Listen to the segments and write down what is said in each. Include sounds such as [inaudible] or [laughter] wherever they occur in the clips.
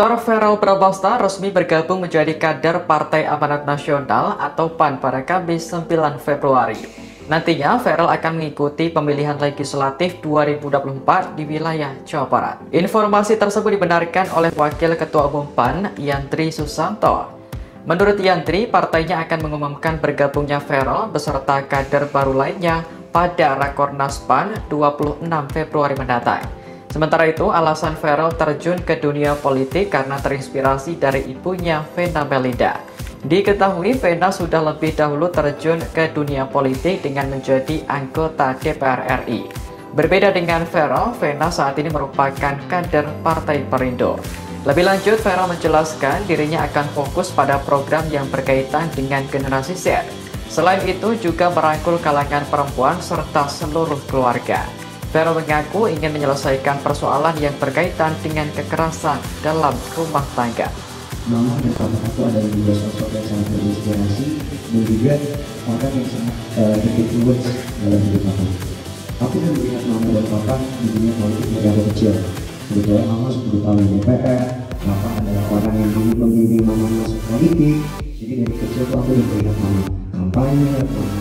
Aktor Feral Prabasta resmi bergabung menjadi kader Partai Amanat Nasional atau PAN pada Kamis 9 Februari. Nantinya, Feral akan mengikuti pemilihan legislatif 2024 di wilayah Jawa Barat. Informasi tersebut dibenarkan oleh Wakil Ketua Umum PAN, Yantri Susanto. Menurut Yantri, partainya akan mengumumkan bergabungnya Feral beserta kader baru lainnya pada Rakornas PAN 26 Februari mendatang. Sementara itu, alasan Farrell terjun ke dunia politik karena terinspirasi dari ibunya, Vena Melinda. Diketahui Vena sudah lebih dahulu terjun ke dunia politik dengan menjadi anggota DPR RI. Berbeda dengan Farrell, Vena saat ini merupakan kader Partai Perindo. Lebih lanjut, Farrell menjelaskan dirinya akan fokus pada program yang berkaitan dengan generasi Z. Selain itu, juga merangkul kalangan perempuan serta seluruh keluarga. Vero mengaku ingin menyelesaikan persoalan yang berkaitan dengan kekerasan dalam rumah tangga. Mama dan papa aku adalah dua sosok yang sangat berinspirasi dan juga orang yang sangat uh, influence dalam hidup aku. Aku sudah melihat mama dan papa di dunia politik dari aku kecil. Sebetulnya mama 10 tahun di DPR, papa adalah orang yang dulu membimbing mama masuk politik. Jadi dari kecil tuh aku udah melihat mama kampanye,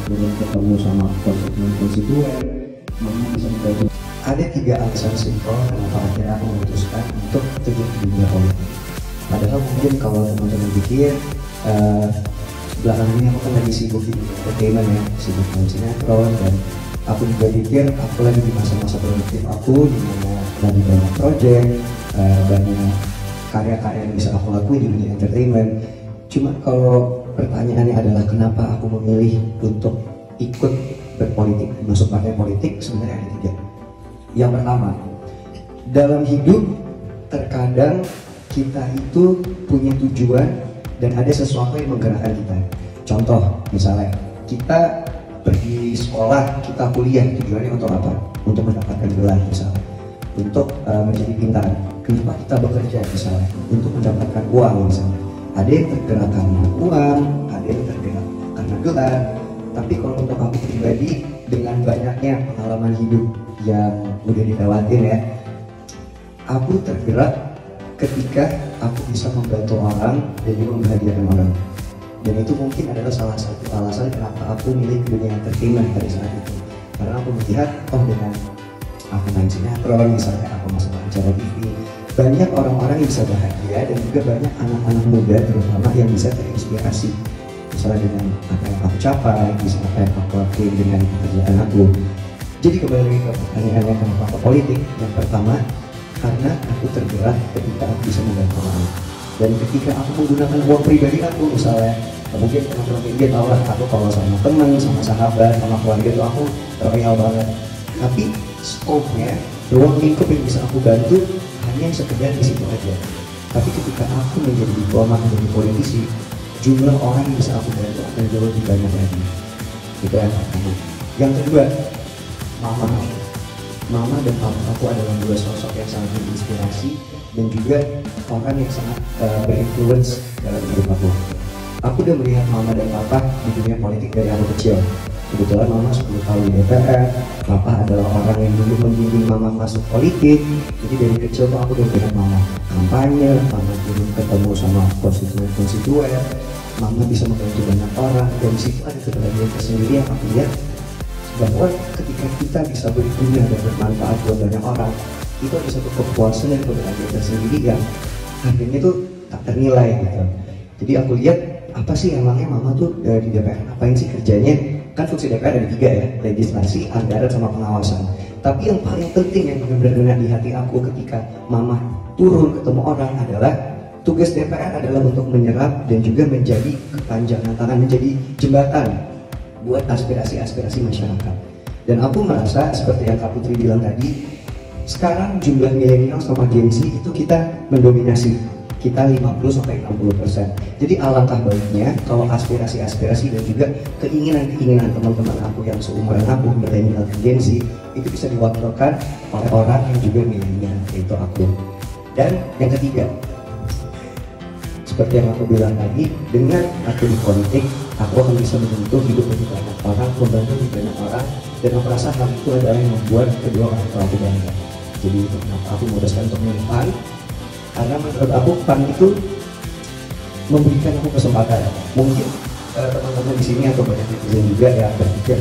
turun ketemu sama konstituen-konstituen, ada tiga alasan simpel kenapa akhirnya aku memutuskan untuk terjun ke dunia politik. Padahal mungkin kalau teman-teman pikir uh, belakangan ini aku kan lagi sibuk di entertainment ya, sibuk main sinetron dan aku juga pikir aku lagi di masa-masa produktif aku di mana lagi banyak project, uh, banyak karya-karya yang bisa aku lakuin di dunia entertainment. Cuma kalau pertanyaannya adalah kenapa aku memilih untuk ikut berpolitik, masuk partai politik sebenarnya ada tiga. Yang pertama, dalam hidup terkadang kita itu punya tujuan dan ada sesuatu yang menggerakkan kita. Contoh, misalnya kita pergi sekolah, kita kuliah, tujuannya untuk apa? Untuk mendapatkan gelar misalnya, untuk uh, menjadi pintar. Kenapa kita bekerja misalnya? Untuk mendapatkan uang misalnya. Ada yang tergerak karena uang, ada yang tergerak karena gelar, tapi kalau untuk aku pribadi dengan banyaknya pengalaman hidup yang udah dilewatin ya aku tergerak ketika aku bisa membantu orang dan juga membahagiakan orang. Dan itu mungkin adalah salah satu alasan kenapa aku milih dunia entertainment pada saat itu. Karena aku melihat oh dengan aku main sinetron misalnya aku masuk acara TV banyak orang-orang yang bisa bahagia dan juga banyak anak-anak muda terutama yang bisa terinspirasi misalnya dengan apa yang aku capai, bisa apa yang aku lakuin dengan pekerjaan aku. Jadi kembali lagi ke pertanyaan yang kenapa politik. Yang pertama, karena aku tergerak ketika aku bisa membantu orang. Dan ketika aku menggunakan uang pribadi aku, misalnya mungkin teman-teman media tahu lah aku kalau sama teman, sama sahabat, sama keluarga itu aku royal banget. Tapi scope-nya, ruang lingkup yang bisa aku bantu hanya sekedar di situ aja. Tapi ketika aku menjadi diplomat, menjadi politisi, jumlah orang yang bisa aku bantu akan jauh lebih banyak lagi. Itu yang pertama. Yang kedua mama. Mama dan papa aku adalah dua sosok yang sangat menginspirasi dan juga orang yang sangat uh, berinfluence dalam hidup aku. Aku udah melihat mama dan papa di dunia politik dari aku kecil. Kebetulan mama 10 tahun di DPR papa adalah orang yang dulu membimbing mama masuk politik. Jadi dari kecil tuh aku udah melihat mama kampanye mama dulu ketemu sama konstituen-konstituen mama bisa membantu banyak orang dan situ ada kebahagiaan tersendiri yang aku lihat bahwa ketika kita bisa berguna dan bermanfaat buat banyak orang itu ada satu kepuasan dan kebahagiaan tersendiri yang akhirnya tuh tak ternilai gitu. Jadi aku lihat apa sih emangnya mama tuh dari DPR ngapain sih kerjanya? Kan fungsi DPR ada tiga ya legislasi anggaran sama pengawasan. Tapi yang paling penting yang benar-benar di hati aku ketika mama turun ketemu orang adalah tugas DPR adalah untuk menyerap dan juga menjadi kepanjangan tangan, menjadi jembatan buat aspirasi-aspirasi masyarakat. Dan aku merasa seperti yang Kak Putri bilang tadi, sekarang jumlah milenial sama Gen Z itu kita mendominasi kita 50 sampai 60 persen. Jadi alangkah baiknya kalau aspirasi-aspirasi dan juga keinginan-keinginan teman-teman aku yang seumuran aku milenial Gen Z itu bisa diwakilkan oleh orang yang juga milenial yaitu aku. Dan yang ketiga, seperti yang aku bilang tadi dengan aku di politik aku akan bisa menyentuh hidup lebih banyak orang membantu lebih banyak orang dan aku rasa hal itu adalah yang membuat kedua orang tua aku bangga. Jadi itu kenapa aku memutuskan untuk memilih karena menurut aku PAN itu memberikan aku kesempatan. Mungkin uh, teman-teman di sini atau banyak netizen juga yang berpikir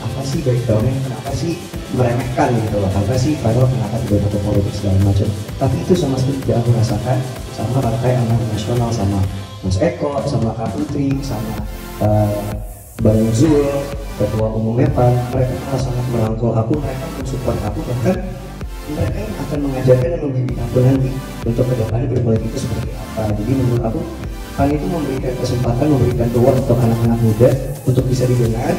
apa sih backgroundnya? Kenapa sih meremehkan gitu loh. Apa sih padahal tidak ke politik segala macam. Tapi itu sama sekali tidak aku rasakan sama partai amanat nasional sama Mas Eko sama Kak Putri sama uh, Bang Zul ketua umumnya Pak mereka sangat merangkul aku mereka mensupport aku bahkan mereka akan mengajarkan dan membimbing aku nanti untuk ke depannya berpolitik itu seperti apa. Jadi menurut aku hal itu memberikan kesempatan memberikan ruang untuk anak-anak muda untuk bisa didengar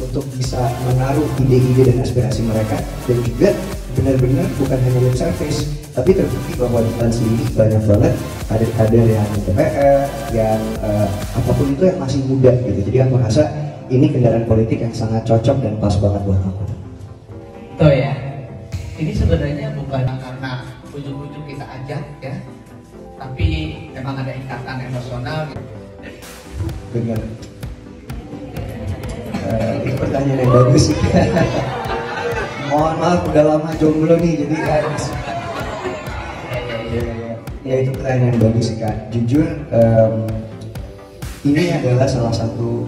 untuk bisa menaruh ide-ide dan aspirasi mereka dan juga benar-benar bukan hanya lip service tapi terbukti bahwa di PAN sendiri banyak banget kader-kader yang DPR yang uh, apa pun itu yang masih muda gitu jadi aku rasa ini kendaraan politik yang sangat cocok dan pas banget buat aku. Tuh ya, ini sebenarnya bukan karena ujuk-ujuk kita ajak ya, tapi memang ada ikatan emosional. Benar. Ini pertanyaan yang bagus. [laughs] Mohon maaf udah lama jomblo nih jadi harus. Ya, itu pertanyaan yang bagus sih kak. Jujur um, ini adalah salah satu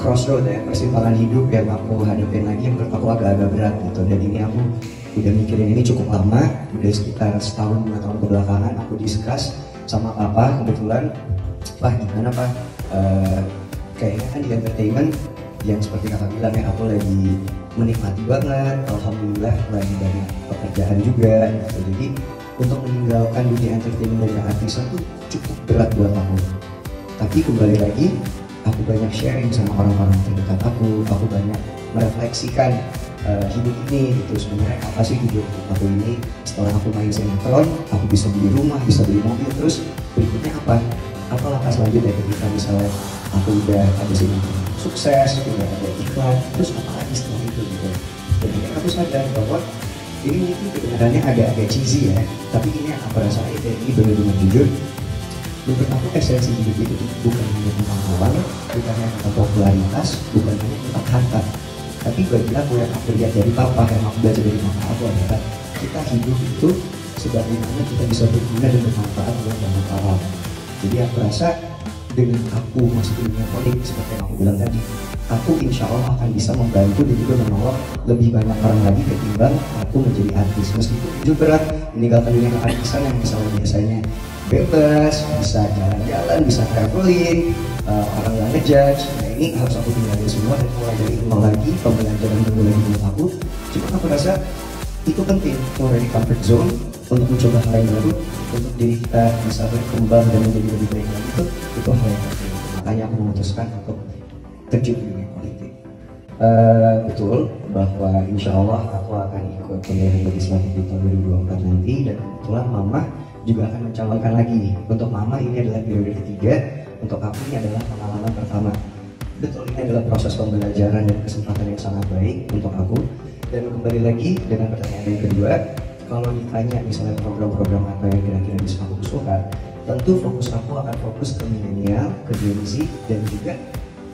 crossroad ya persimpangan hidup yang aku hadapin lagi yang menurut aku agak-agak berat gitu dan ini aku udah mikirin ini cukup lama udah sekitar setahun dua tahun kebelakangan aku discuss sama papa kebetulan pak gimana pak uh, kayaknya kan di entertainment yang seperti kakak bilang ya aku lagi menikmati banget alhamdulillah lagi banyak pekerjaan juga gitu. jadi untuk meninggalkan dunia entertainment dari artisan tuh cukup berat buat aku. Tapi kembali lagi aku banyak sharing sama orang-orang terdekat aku aku banyak merefleksikan uh, hidup ini gitu. Sebenarnya apa sih hidup aku ini? Setelah aku main sinetron aku bisa beli rumah bisa beli mobil terus berikutnya apa? Apa langkah selanjutnya ketika misalnya aku udah ada sinetron sukses udah ada iklan terus apa lagi setelah itu gitu jadi aku sadar bahwa ini mungkin kebenarannya agak-agak cheesy ya tapi ini yang aku rasain ini benar-benar jujur menurut aku esensi hidup itu bukan hanya tentang uang, bukan hanya tentang popularitas, bukan hanya tentang harta. Tapi bagi aku yang aku lihat dari papa, yang aku belajar dari mama aku adalah kita hidup itu sebagaimana kita bisa berguna dan bermanfaat buat banyak orang. Jadi aku rasa dengan aku masuk dunia seperti yang aku bilang tadi, aku insya Allah akan bisa membantu dan juga menolong lebih banyak orang lagi ketimbang aku menjadi artis. Meskipun jujur berat meninggalkan dunia artisan yang misalnya biasanya bebas, bisa jalan-jalan, bisa traveling, uh, orang nggak ngejudge. Nah ini harus aku tinggalin semua dan mulai dari nol lagi, pembelajaran lagi buat aku. Cuma aku rasa itu penting. Mulai dari comfort zone untuk mencoba hal yang baru, untuk diri kita bisa berkembang dan menjadi lebih baik lagi. Itu itu hal yang penting. Makanya aku memutuskan untuk terjun di dunia politik. Uh, betul bahwa insya Allah aku akan ikut pemilihan legislatif di tahun 2024 nanti. Dan kebetulan mama juga akan mencalonkan lagi. Untuk mama ini adalah periode ketiga. Untuk aku ini adalah pengalaman pertama. Betul ini adalah proses pembelajaran dan kesempatan yang sangat baik untuk aku dan kembali lagi dengan pertanyaan yang kedua kalau ditanya misalnya program-program apa yang kira-kira bisa aku usulkan tentu fokus aku akan fokus ke milenial, ke Gen Z dan juga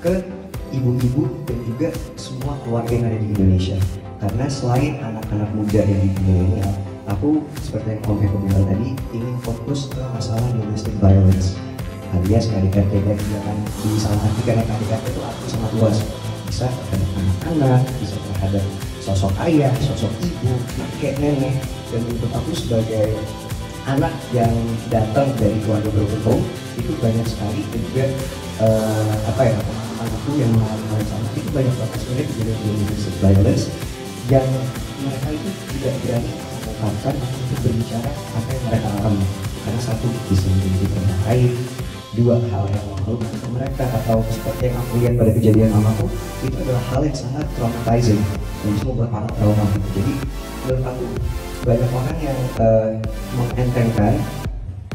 ke ibu-ibu dan juga semua keluarga yang ada di Indonesia. Karena selain anak-anak muda yang di milenial aku seperti yang Om Eko bilang tadi ingin fokus ke masalah domestic violence. Alias KDKT jangan disalahartikan yang KDKT itu aku sangat luas bisa terhadap anak-anak bisa terhadap sosok ayah, sosok ibu, kakek, nenek dan untuk aku sebagai anak yang datang dari keluarga beruntung itu banyak sekali. Dan juga uh, apa ya aku yang mengalami hal sama itu banyak banget. Sebenarnya kejadian domestic violence yang mereka itu tidak berani mengungkapkan untuk berbicara apa yang mereka alami. Karena satu bisa menjadi berbahaya dua hal yang memalukan untuk mereka atau seperti yang aku lihat pada kejadian mamaku itu adalah hal yang sangat traumatizing dan itu membuat anak trauma. Jadi menurut aku banyak orang yang uh, mengentengkan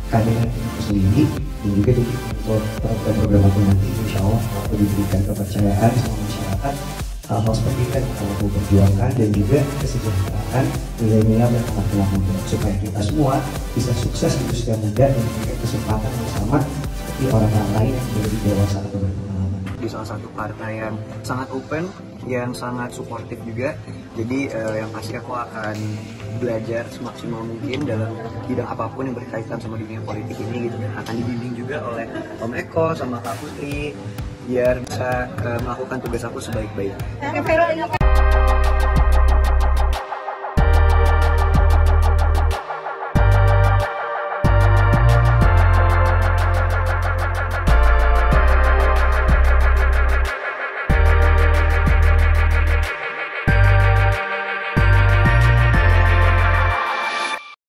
kehadiran itu sendiri dan juga itu untuk program-program aku nanti insya Allah aku diberikan kepercayaan sama masyarakat hal-hal seperti itu yang aku perjuangkan dan juga kesejahteraan milenial dan anak-anak muda supaya kita semua bisa sukses di usia muda dan memberikan kesempatan yang sama seperti orang-orang lain yang lebih dewasa atau berpengalaman. Di salah satu partai yang sangat open yang sangat suportif juga. Jadi uh, yang pasti aku akan belajar semaksimal mungkin dalam bidang apa pun yang berkaitan sama dunia politik ini gitu. Akan dibimbing juga oleh Om Eko sama Kak Putri biar bisa uh, melakukan tugas aku sebaik-baiknya.